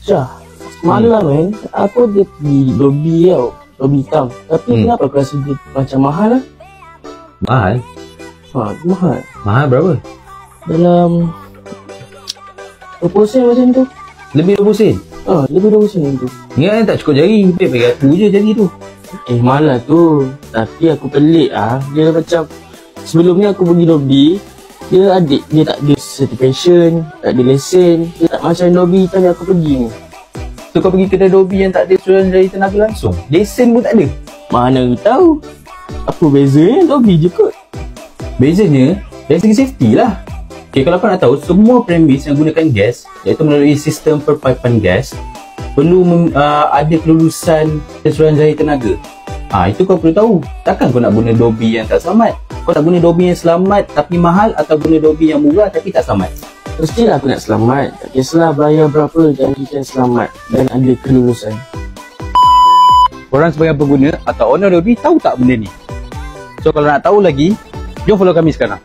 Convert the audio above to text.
Syah, semalam kan, aku dia pergi lobby tau. Lobby hitam. Tapi Hmm. kenapa aku rasa dia macam mahal lah? Mahal? Ha, mahal. Mahal berapa? Dalam 20 sen macam tu. Lebih 20 sen? Ha, lebih 20 sen tu. Ingat kan tak cukup jari. Baik bagi aku je jari tu. Eh, malah tu. Tapi aku pelik ah. Dia macam, sebelum ni aku pergi lobby, dia adik, dia tak ada certification, tak ada lesen. Dia tak macam lobby yang aku pergi ni. So kau pergi kedai Dobi yang tak ada surat dari tenaga langsung. Lesen pun tak ada. Mana tahu? Apa bezanya lobby je kot. Bezanya dari segi safety lah. Okay, kalau kau nak tahu, semua premis yang gunakan gas, iaitu melalui sistem perpaipan gas, perlu mem, uh, ada kelulusan keseluruhan jaya tenaga. Ah itu kau perlu tahu. Takkan kau nak guna Dobi yang tak selamat? Kau nak guna Dobi yang selamat tapi mahal atau guna Dobi yang murah tapi tak selamat? Mestilah aku nak selamat. Tak kisahlah bayar berapa dan kita selamat dan ada kelulusan. Korang sebagai pengguna atau owner Dobi tahu tak benda ni? So kalau nak tahu lagi, jom follow kami sekarang.